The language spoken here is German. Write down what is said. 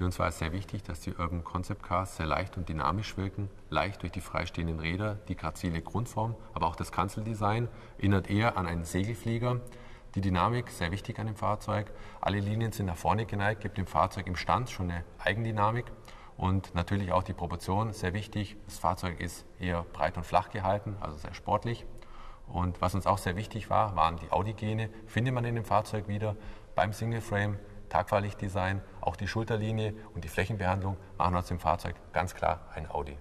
Für uns war es sehr wichtig, dass die Urban Concept Cars sehr leicht und dynamisch wirken, leicht durch die freistehenden Räder, die grazile Grundform, aber auch das Kanzeldesign erinnert eher an einen Segelflieger. Die Dynamik, sehr wichtig an dem Fahrzeug. Alle Linien sind nach vorne geneigt, gibt dem Fahrzeug im Stand schon eine Eigendynamik. Und natürlich auch die Proportion, sehr wichtig. Das Fahrzeug ist eher breit und flach gehalten, also sehr sportlich. Und was uns auch sehr wichtig war, waren die Audi-Gene. Findet man in dem Fahrzeug wieder beim Single Frame Tagfahrlichtdesign, auch die Schulterlinie und die Flächenbehandlung machen aus dem Fahrzeug ganz klar ein Audi.